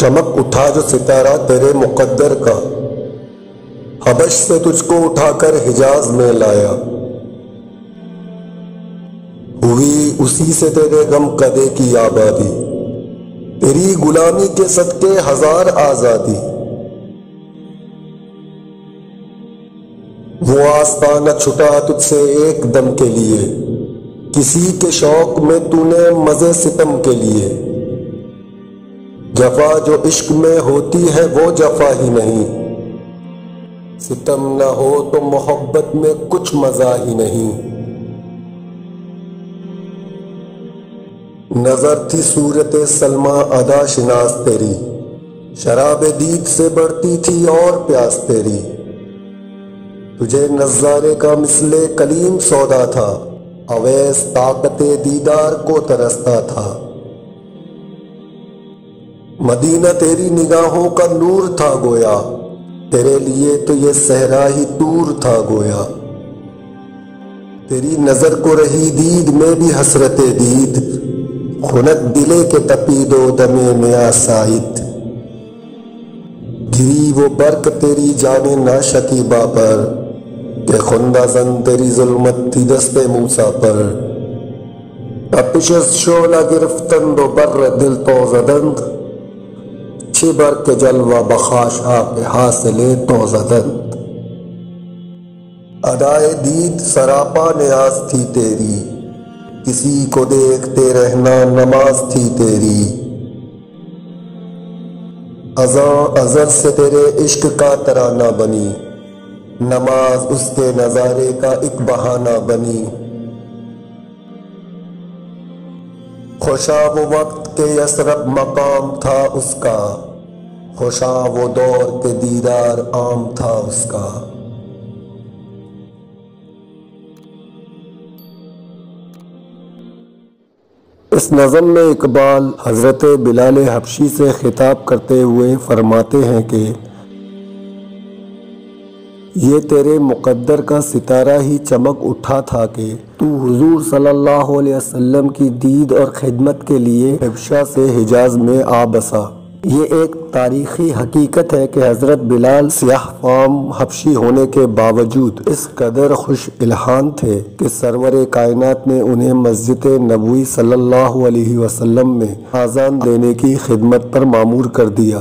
चमक उठा जो सितारा तेरे मुकद्दर का। हबश से तुझको उठाकर हिजाज में लाया। हुई उसी से तेरे गम कदे की आबादी। तेरी गुलामी के सदके हज़ार आज़ादी। वो आस्था न छुटा तुझसे एक दम के लिए। किसी के शौक में तूने मज़े सितम के लिए। जफा जो इश्क में होती है, वो जफा ही नहीं। सितम न हो तो मोहब्बत में कुछ मज़ा ही नहीं। नज़र थी सूरत सलमा अदा शिनास तेरी। शराब दीद से बढ़ती थी और प्यास तेरी। तुझे नजारे का मिसले कलीम सौदा था, अवैस ताकत दीदार को तरसता था। मदीना तेरी निगाहों का नूर था गोया। तेरे लिए तो ये सहरा ही दूर था गोया। तेरी नज़र को रही दीद में भी हसरत दीद। खुनक दिले के तपीदो दमे में आसाइद गिरी वो बर्क तेरी जाने ना शकीबा पर के खुंदा जन तेरी जुल्मत थी दस्ते मूसा पर। तपिश शोला गिरफ्तन दो बर दिल तो जदंद छिबर के जलवा बखाश आप हासिले तो जदंद अदाए दीद सरापा न्याज थी तेरी, किसी को देखते रहना नमाज़ थी तेरी। अजा अजर से तेरे इश्क का तराना बनी, नमाज़ उसके नजारे का एक बहाना बनी। खुशा वो वक्त के यसरब मकाम था उसका खुशा वो दौर के दीदार आम था उसका। इस नज़म में इकबाल हज़रत बिलाल हबशी से खिताब करते हुए फरमाते हैं कि, ये तेरे मुकद्दर का सितारा ही चमक उठा था कि तू हुजूर सल्लल्लाहु अलैहि वसल्लम की दीद और खिदमत के लिए हबशा से हिजाज में आ बसा। ये एक तारीखी हकीकत है कि हज़रत बिलाल सियाह फाम हबशी होने के बावजूद इस कदर खुश इल्हान थे कि सरवर कायनात ने उन्हें मस्जिद नबी सल्लल्लाहु अलैहि वसल्लम में आज़ान देने की खिदमत पर मामूर कर दिया।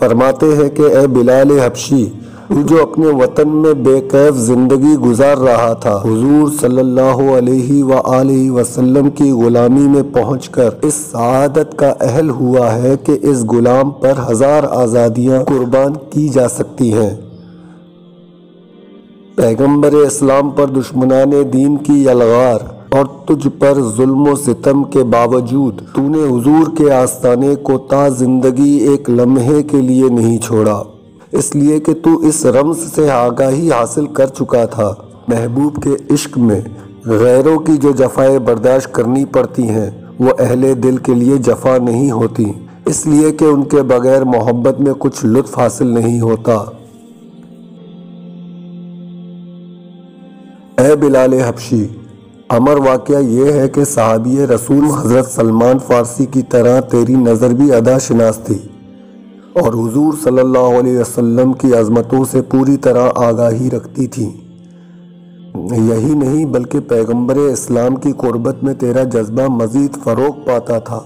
फरमाते हैं कि, ए बिलाल हबशी जो अपने वतन में बेकैफ ज़िंदगी गुजार रहा था, हुजूर सल्लल्लाहु अलैहि व वसल्लम की गुलामी में पहुंचकर इस सआदत का अहल हुआ है कि इस गुलाम पर हज़ार आज़ादियाँ कुर्बान की जा सकती हैं। पैगंबर इस्लाम पर दुश्मनान दीन की यलगार और तुझ पर जुल्म सितम के बावजूद तूने हुजूर के आस्थाने को ता ज़िंदगी एक लम्हे के लिए नहीं छोड़ा। इसलिए कि तू इस रम्स से आगाही हासिल कर चुका था। महबूब के इश्क में गैरों की जो जफाएँ बर्दाश्त करनी पड़ती हैं, वो अहले दिल के लिए जफा नहीं होती। इसलिए कि उनके बगैर मोहब्बत में कुछ लुत्फ हासिल नहीं होता। ए बिलाल हबशी, अमर वाक़ ये है कि सहाबी रसूल हज़रत सलमान फ़ारसी की तरह तेरी नज़र भी अदा शनास थी। और हुजूर सल्लल्लाहु अलैहि वसल्लम की अजमतों से पूरी तरह आगाही रखती थी। यही नहीं, बल्कि पैगंबर इस्लाम की कुर्बत में तेरा जज्बा मज़ीद फ़रोग पाता था।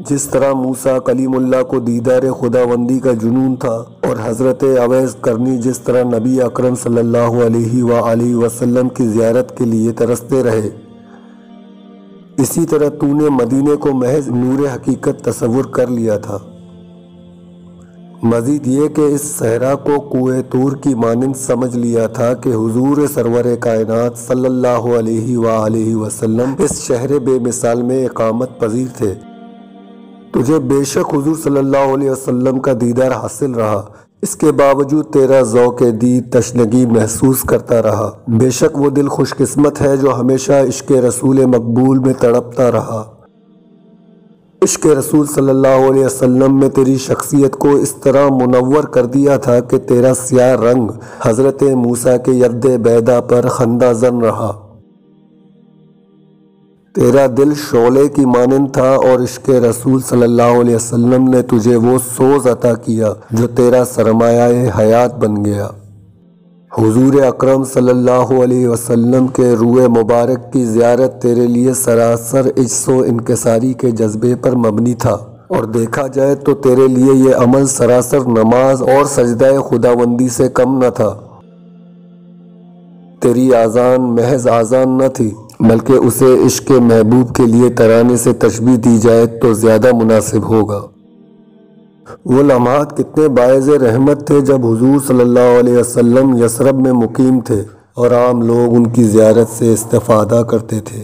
जिस तरह मूसा कलीमुल्ला को दीदार खुदाबंदी का जुनून था और हज़रत अवैस करनी जिस तरह नबी अकरम सल्लल्लाहु अलैहि वसल्लम की ज़ियारत के लिए तरसते रहे इसी तरह तूने मदीने को महज नूर हकीकत तस्वुर कर लिया था। मजीद ये कि इस सहरा को कुए तूर की मानंद समझ लिया था कि हुजूर सरवर कायनात सल्लल्लाहु अलैहि वसल्लम इस शहर बेमिसाल में इकामत पजीर थे। तुझे बेशक हुजूर सल्लल्लाहु अलैहि वसल्लम का दीदार हासिल रहा इसके बावजूद तेरा जौक दी तशनगी महसूस करता रहा। बेशक वो दिल खुशकिस्मत है जो हमेशा इश्क रसूल मकबूल में तड़पता रहा। इश्क रसूल सल्लल्लाहु अलैहि वसल्लम में तेरी शख्सियत को इस तरह मुनवर कर दिया था कि तेरा स्याह रंग हज़रत मूसा के यद बैदा पर खंदा जन रहा। तेरा दिल शोले की मानंद था और इसके रसूल सल्लल्लाहु अलैहि वसल्लम ने तुझे वो सोज अता किया जो तेरा सरमाया हयात बन गया। हुजूर अकरम सल्लल्लाहु अलैहि वसल्लम के रूए मुबारक की ज्यारत तेरे लिए सरासर इज्सो इनकसारी के जज्बे पर मबनी था। और देखा जाए तो तेरे लिए ये अमल सरासर नमाज़ और सजदा खुदाबंदी से कम न था। तेरी आज़ान महज आज़ान न थी। बल्कि उसे इश्क महबूब के लिए तराने से तशबी दी जाए तो ज़्यादा मुनासिब होगा। वो लम्हात कितने बायज़ रहमत थे जब हुजूर सल्लल्लाहु अलैहि वसल्लम यसरब में मुकीम थे और आम लोग उनकी ज़्यारत से इस्तफ़ादा करते थे।